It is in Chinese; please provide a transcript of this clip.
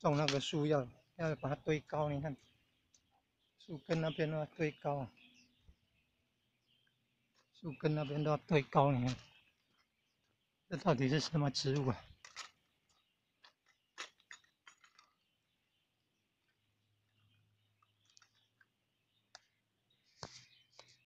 种那个树要要把它堆高，你看树根那边都要堆高。树根那边都要堆高，你看。这到底是什么植物啊？